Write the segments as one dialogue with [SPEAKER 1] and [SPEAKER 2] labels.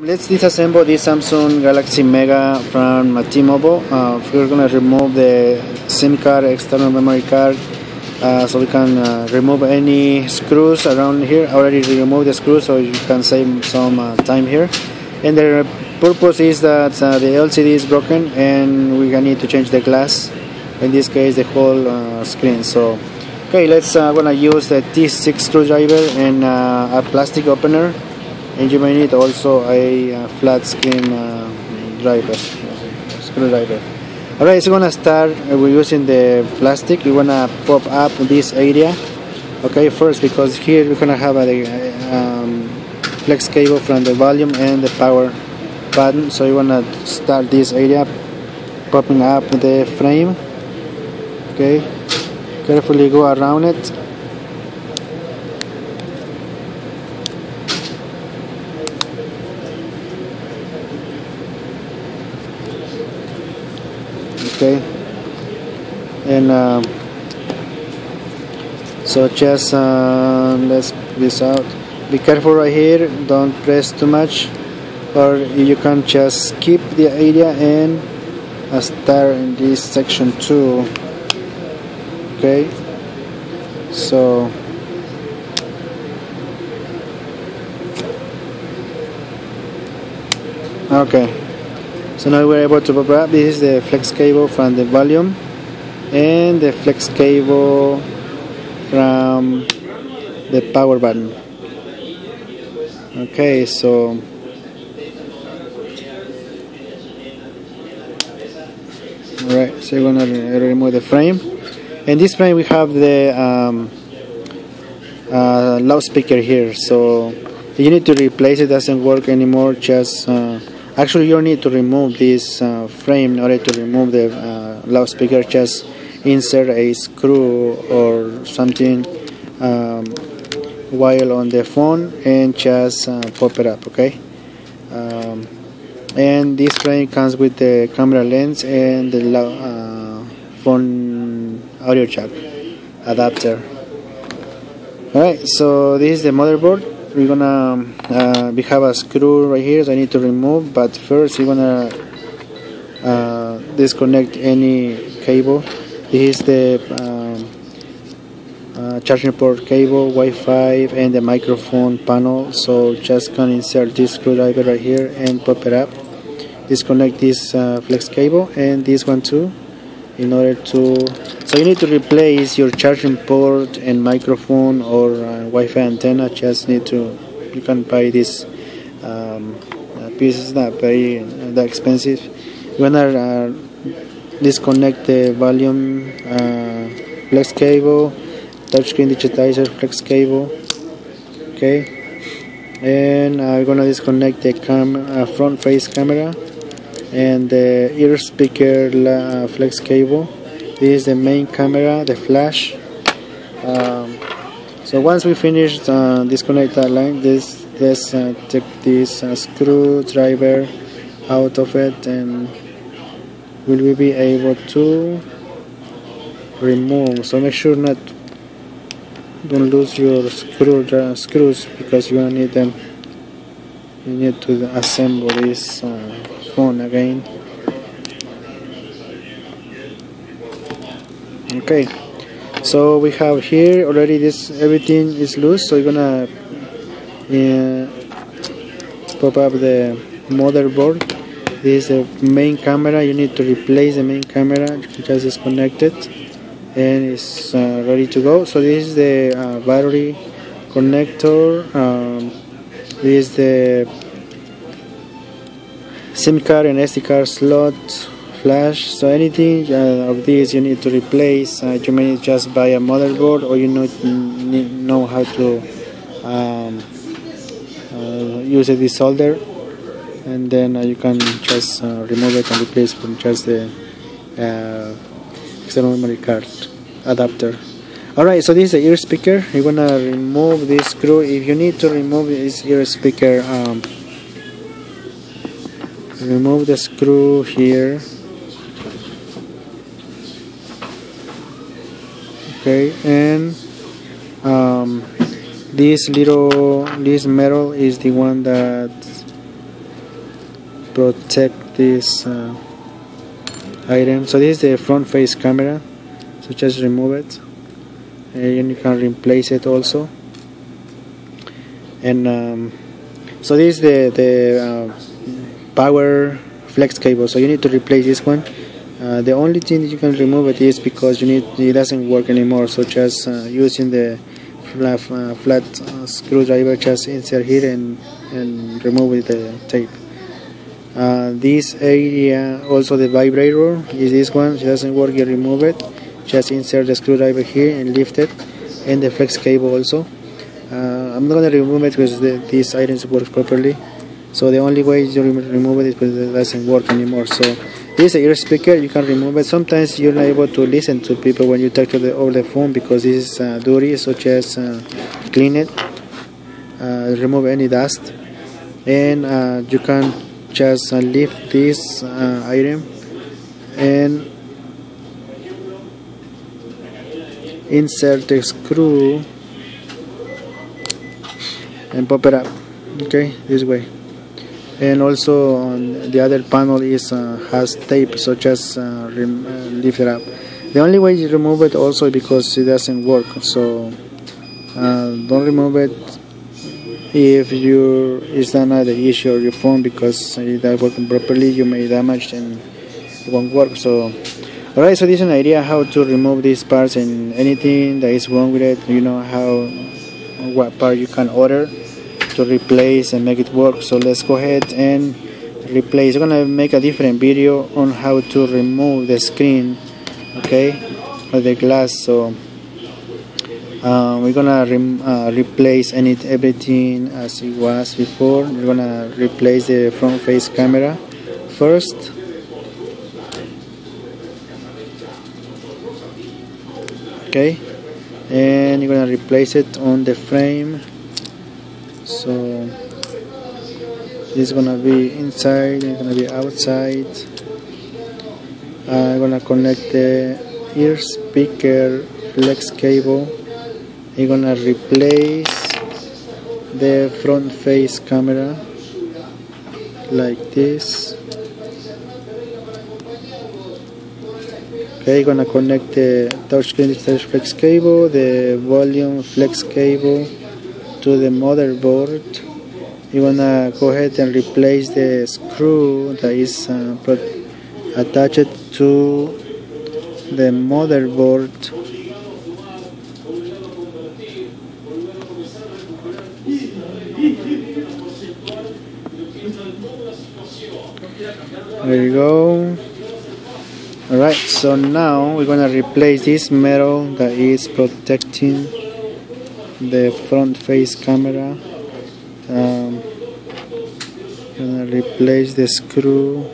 [SPEAKER 1] Let's disassemble this Samsung Galaxy Mega from uh, T-Mobile. Uh, we're gonna remove the SIM card, external memory card, uh, so we can uh, remove any screws around here. I already removed the screws, so you can save some uh, time here. And the purpose is that uh, the LCD is broken, and we to need to change the glass. In this case, the whole screen. So, okay, let's. I'm gonna use the T6 screwdriver and a plastic opener and you may need also a uh, flat screen uh, driver screwdriver. Alright so we're gonna start uh, we're using the plastic. We wanna pop up this area okay first because here we're gonna have a um, flex cable from the volume and the power button. So you wanna start this area popping up the frame okay. Carefully go around it okay and uh, so just uh, let's this out. Be careful right here. Don't press too much. Or you can just skip the area and uh, start in this section too okay? So okay so now we're able to pop up this is the flex cable from the volume and the flex cable from the power button okay so Alright, so we're gonna remove the frame. In this frame we have the um, uh, loudspeaker here, so you need to replace it. Doesn't work anymore. Just uh, actually you need to remove this uh, frame in order to remove the uh, loudspeaker. Just insert a screw or something um, while on the phone and just uh, pop it up okay? Um, and this frame comes with the camera lens and the uh, phone audio jack adapter. Alright so this is the motherboard we're gonna uh, we have a screw right here I need to remove but first we're gonna uh, disconnect any cable. This is the um, uh, charging port cable Wi-Fi and the microphone panel. So just gonna insert this screwdriver right here and pop it up. Disconnect this uh, flex cable and this one too in order to so you need to replace your charging port and microphone or uh, Wi-Fi antenna. Just need to you can buy this um, uh, piece not very uh, that expensive. You wanna uh, disconnect the volume uh, flex cable touchscreen digitizer flex cable okay? And I'm gonna disconnect the cam front face camera and the ear speaker flex cable. This is the main camera the flash. Um, so once we finish uh, disconnect that line this let's uh, take this uh, screwdriver out of it and will we be able to remove? So make sure not don't lose your screw uh, screws because you need them you need to assemble this uh, phone again. Okay. So we have here already this everything is loose so you're gonna uh, pop up the motherboard. This is the main camera. You need to replace the main camera just disconnect it and it's uh, ready to go. So this is the uh, battery connector. Um, this is the SIM card and SD card slot flash so anything uh, of these you need to replace. Uh, you may just buy a motherboard or you know, know how to um, uh, use a desolder and then uh, you can just uh, remove it and replace from just the uh, external memory card adapter. Alright so this is the ear speaker. You're gonna remove this screw. If you need to remove this ear speaker um, remove the screw here. Okay and um, this little this metal is the one that protect this uh, item. So this is the front face camera so just remove it. And you can replace it also. And um, so this is the the uh, power flex cable so you need to replace this one. Uh, the only thing that you can remove it is because you need it doesn't work anymore so just uh, using the flat, uh, flat uh, screwdriver just insert here and and remove the tape. Uh, this area also the vibrator is this one it doesn't work you remove it. Just insert the screwdriver here and lift it and the flex cable also. I'm not gonna remove it because the, these items work properly so the only way you remove it is because it doesn't work anymore. So this is a ear speaker you can remove it. Sometimes you're not able to listen to people when you talk to the over the phone because this is uh, dirty so just uh, clean it uh, remove any dust. And uh, you can just uh, lift this uh, item and insert the screw and pop it up. Okay this way and also the other panel is uh, has tape so just uh, uh, lift it up. The only way you remove it also because it doesn't work. So uh, don't remove it if you it's not the issue of your phone because it not working properly. You may damage and it won't work. So alright so this is an idea how to remove these parts and anything that is wrong with it. You know how what part you can order to replace and make it work. So let's go ahead and replace. I'm gonna make a different video on how to remove the screen okay of the glass. So uh, we're gonna uh, replace any everything as it was before. We're gonna replace the front face camera first. Okay and you're gonna replace it on the frame so this is gonna be inside it's gonna be outside. I'm gonna connect the ear speaker flex cable. I'm gonna replace the front face camera like this. Okay gonna connect the touchscreen touch flex cable the volume flex cable to the motherboard. You wanna go ahead and replace the screw that is uh, attached to the motherboard. There you go. Alright so now we're gonna replace this metal that is protecting the front face camera um, gonna replace the screw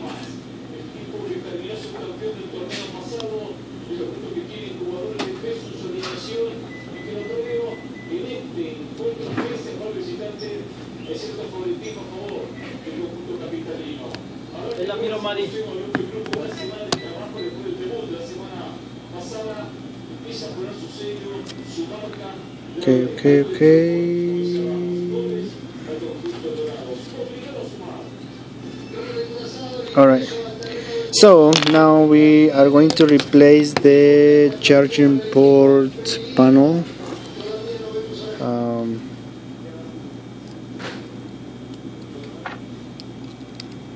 [SPEAKER 1] Okay, okay, okay. Alright. So now we are going to replace the charging port panel. Um,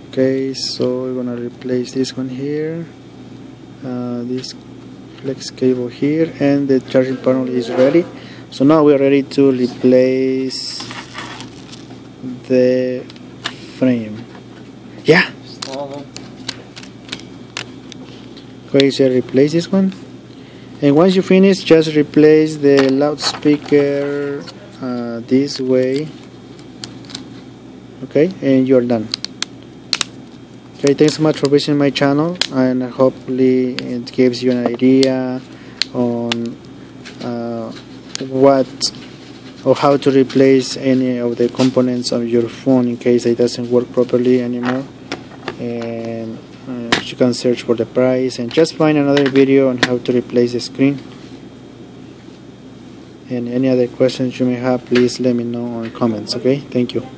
[SPEAKER 1] okay, so we're gonna replace this one here. Uh, this flex cable here and the charging panel is ready so now we are ready to replace the frame. Yeah. Okay so replace this one. And once you finish just replace the loudspeaker uh, this way. Okay and you're done. Okay thanks so much for visiting my channel and hopefully it gives you an idea what or how to replace any of the components of your phone in case it doesn't work properly anymore. And uh, you can search for the price and just find another video on how to replace the screen. And any other questions you may have please let me know on comments okay? Thank you